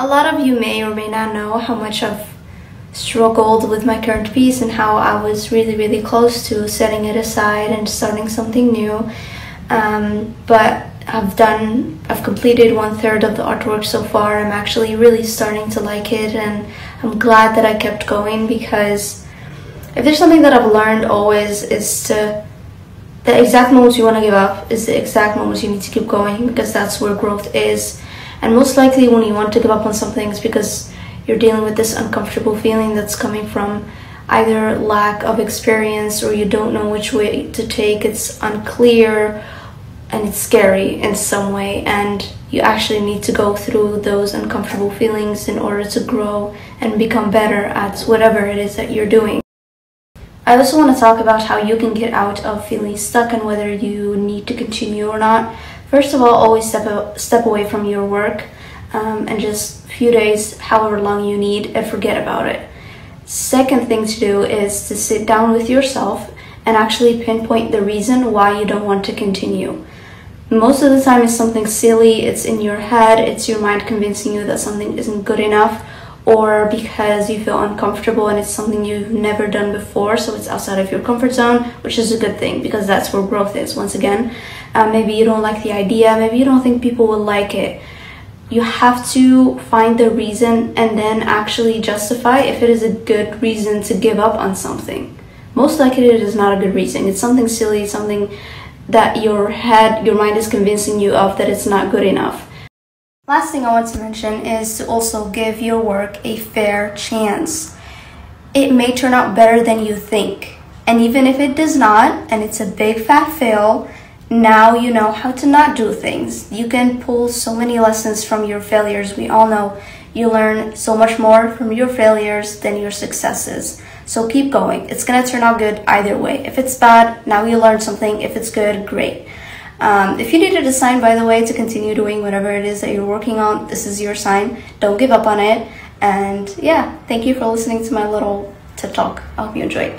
A lot of you may or may not know how much I've struggled with my current piece and how I was really, really close to setting it aside and starting something new. Um, but I've done, I've completed one third of the artwork so far. I'm actually really starting to like it and I'm glad that I kept going because if there's something that I've learned always is to the exact moments you want to give up is the exact moments you need to keep going because that's where growth is. And most likely when you want to give up on something it's because you're dealing with this uncomfortable feeling that's coming from either lack of experience or you don't know which way to take. It's unclear and it's scary in some way and you actually need to go through those uncomfortable feelings in order to grow and become better at whatever it is that you're doing. I also want to talk about how you can get out of feeling stuck and whether you need to continue or not. First of all, always step, step away from your work um, and just a few days, however long you need, and forget about it. Second thing to do is to sit down with yourself and actually pinpoint the reason why you don't want to continue. Most of the time it's something silly, it's in your head, it's your mind convincing you that something isn't good enough or because you feel uncomfortable and it's something you've never done before, so it's outside of your comfort zone, which is a good thing because that's where growth is. Once again, uh, maybe you don't like the idea, maybe you don't think people will like it. You have to find the reason and then actually justify if it is a good reason to give up on something. Most likely, it is not a good reason. It's something silly, something that your head, your mind is convincing you of that it's not good enough. Last thing I want to mention is to also give your work a fair chance. It may turn out better than you think. And even if it does not, and it's a big fat fail, now you know how to not do things. You can pull so many lessons from your failures. We all know you learn so much more from your failures than your successes. So keep going. It's gonna turn out good either way. If it's bad, now you learn something. If it's good, great. Um, if you needed a sign, by the way, to continue doing whatever it is that you're working on, this is your sign. Don't give up on it. And yeah, thank you for listening to my little tip talk. I hope you enjoyed.